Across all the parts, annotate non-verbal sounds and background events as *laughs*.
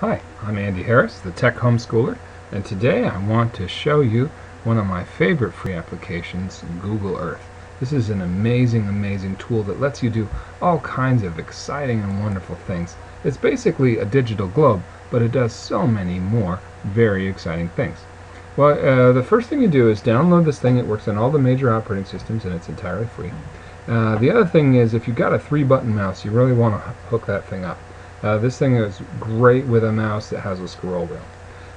Hi, I'm Andy Harris, the Tech Homeschooler, and today I want to show you one of my favorite free applications, Google Earth. This is an amazing, amazing tool that lets you do all kinds of exciting and wonderful things. It's basically a digital globe, but it does so many more very exciting things. Well, uh, the first thing you do is download this thing. It works on all the major operating systems and it's entirely free. Uh, the other thing is if you've got a three button mouse, you really want to hook that thing up. Uh, this thing is great with a mouse that has a scroll wheel.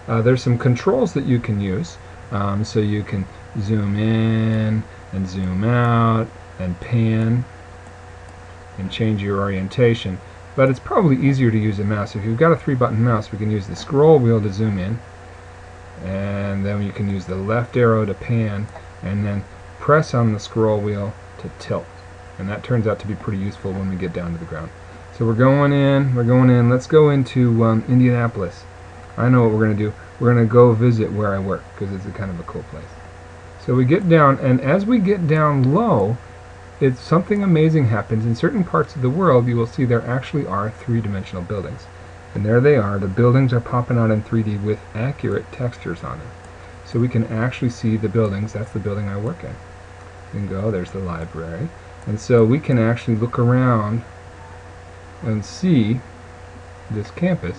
Uh, there's some controls that you can use. Um, so you can zoom in and zoom out and pan and change your orientation. But it's probably easier to use a mouse. If you've got a three button mouse, we can use the scroll wheel to zoom in. And then you can use the left arrow to pan and then press on the scroll wheel to tilt. And that turns out to be pretty useful when we get down to the ground. So we're going in, we're going in. Let's go into um, Indianapolis. I know what we're going to do. We're going to go visit where I work because it's a kind of a cool place. So we get down, and as we get down low, it's something amazing happens. In certain parts of the world, you will see there actually are three-dimensional buildings. And there they are. The buildings are popping out in 3D with accurate textures on them. So we can actually see the buildings. That's the building I work in. You can go, there's the library. And so we can actually look around and see this campus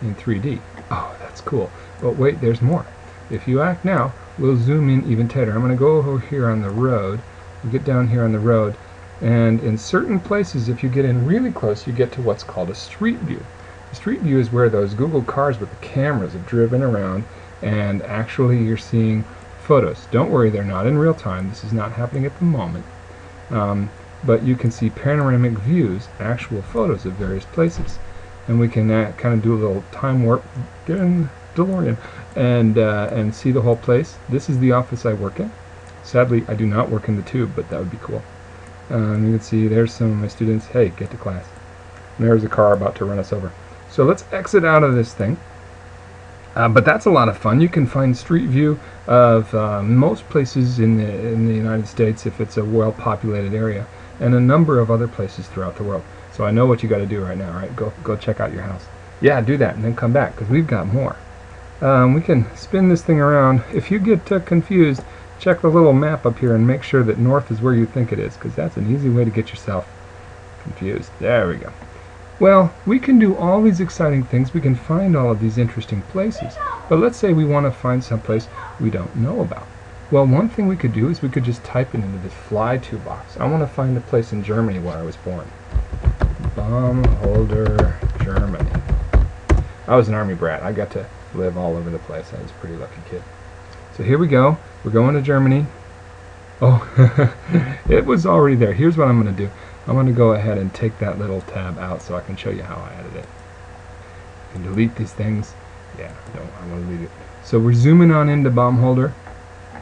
in 3D. Oh, that's cool. But wait, there's more. If you act now, we'll zoom in even tighter. I'm going to go over here on the road. We'll get down here on the road. And in certain places, if you get in really close, you get to what's called a street view. The street view is where those Google cars with the cameras have driven around and actually you're seeing photos. Don't worry, they're not in real time. This is not happening at the moment. Um, but you can see panoramic views, actual photos of various places. And we can uh, kind of do a little time warp, get in DeLorean, and, uh, and see the whole place. This is the office I work in. Sadly, I do not work in the tube, but that would be cool. Um, you can see there's some of my students. Hey, get to class. And there's a car about to run us over. So let's exit out of this thing. Uh, but that's a lot of fun. You can find Street View of uh, most places in the, in the United States if it's a well-populated area and a number of other places throughout the world. So I know what you got to do right now, right? Go go check out your house. Yeah, do that and then come back because we've got more. Um, we can spin this thing around. If you get uh, confused, check the little map up here and make sure that north is where you think it is because that's an easy way to get yourself confused. There we go. Well, we can do all these exciting things. We can find all of these interesting places. But let's say we want to find some place we don't know about. Well, one thing we could do is we could just type it into this fly to box. I want to find a place in Germany where I was born. Baumholder, Germany. I was an army brat. I got to live all over the place. I was a pretty lucky kid. So here we go. We're going to Germany. Oh, *laughs* it was already there. Here's what I'm going to do. I'm going to go ahead and take that little tab out so I can show you how I added it. You can delete these things. Yeah, no, I want to leave it. So we're zooming on into Baumholder.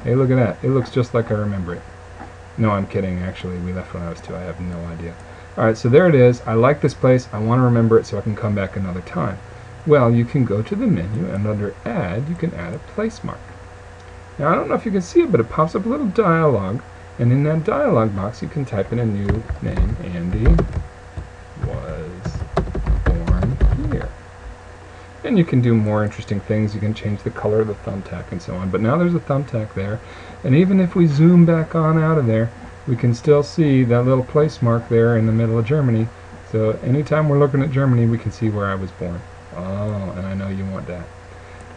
Hey, look at that. It looks just like I remember it. No, I'm kidding. Actually, we left when I was two. I have no idea. Alright, so there it is. I like this place. I want to remember it so I can come back another time. Well, you can go to the menu, and under Add, you can add a place mark. Now, I don't know if you can see it, but it pops up a little dialog, and in that dialog box, you can type in a new name. Andy And you can do more interesting things. You can change the color of the thumbtack and so on. But now there's a thumbtack there. And even if we zoom back on out of there, we can still see that little place mark there in the middle of Germany. So anytime we're looking at Germany, we can see where I was born. Oh, and I know you want that.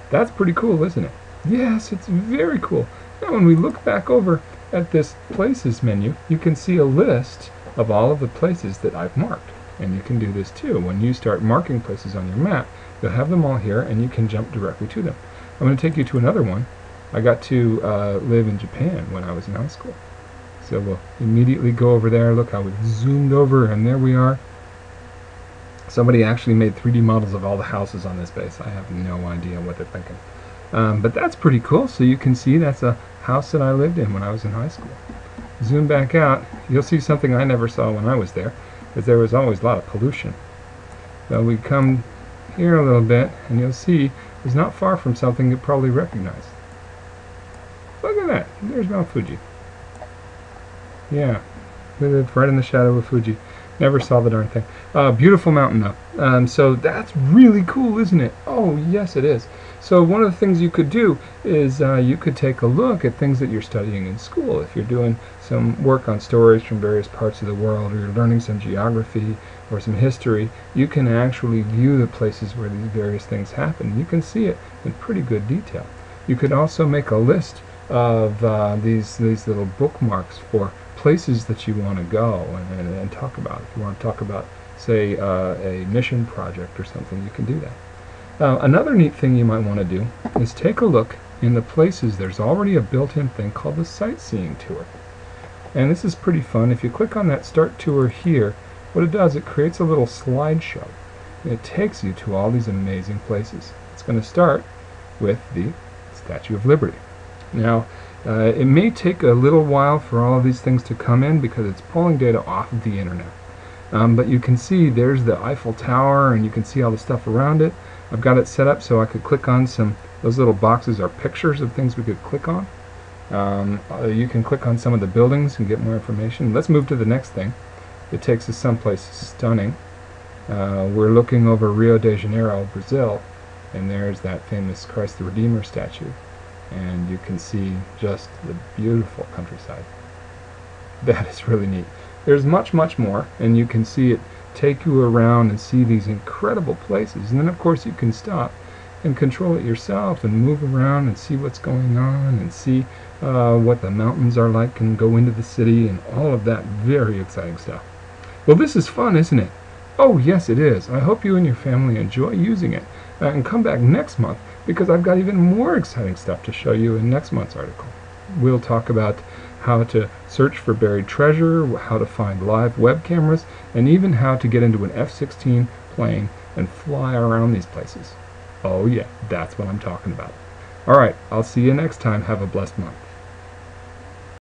That's pretty cool, isn't it? Yes, it's very cool. Now when we look back over at this places menu, you can see a list of all of the places that I've marked. And you can do this too. When you start marking places on your map, you'll have them all here and you can jump directly to them. I'm going to take you to another one. I got to uh, live in Japan when I was in high school. So we'll immediately go over there. Look how we zoomed over and there we are. Somebody actually made 3D models of all the houses on this base. I have no idea what they're thinking. Um, but that's pretty cool. So you can see that's a house that I lived in when I was in high school. Zoom back out, you'll see something I never saw when I was there, because there was always a lot of pollution. So we come here a little bit, and you'll see it's not far from something you probably recognize. Look at that. There's Mount Fuji. Yeah, we live right in the shadow of Fuji. Never saw the darn thing. Uh, beautiful mountain though. Um, so that's really cool, isn't it? Oh, yes, it is. So one of the things you could do is uh, you could take a look at things that you're studying in school. If you're doing some work on stories from various parts of the world, or you're learning some geography or some history, you can actually view the places where these various things happen. You can see it in pretty good detail. You could also make a list of uh, these these little bookmarks for places that you want to go and, and, and, talk about. If you want to talk about, say, uh, a mission project or something, you can do that. Uh, another neat thing you might want to do is take a look in the places there's already a built-in thing called the sightseeing tour. And this is pretty fun. If you click on that start tour here, what it does, it creates a little slideshow. And it takes you to all these amazing places. It's going to start with the Statue of Liberty. Now, uh, it may take a little while for all of these things to come in because it's pulling data off of the internet. Um, but you can see there's the Eiffel Tower and you can see all the stuff around it. I've got it set up so I could click on some, those little boxes are pictures of things we could click on. Um, uh, you can click on some of the buildings and get more information. Let's move to the next thing. It takes us someplace stunning. Uh, we're looking over Rio de Janeiro, Brazil, and there's that famous Christ the Redeemer statue. And you can see just the beautiful countryside. *laughs* That is really neat. There's much, much more, and you can see it take you around and see these incredible places. And then, of course, you can stop and control it yourself and move around and see what's going on and see uh, what the mountains are like and go into the city and all of that very exciting stuff. Well, this is fun, isn't it? Oh, yes, it is. I hope you and your family enjoy using it. Uh, and come back next month because I've got even more exciting stuff to show you in next month's article. We'll talk about how to search for buried treasure, how to find live web cameras, and even how to get into an F-16 plane and fly around these places. Oh yeah, that's what I'm talking about. Alright, I'll see you next time. Have a blessed month.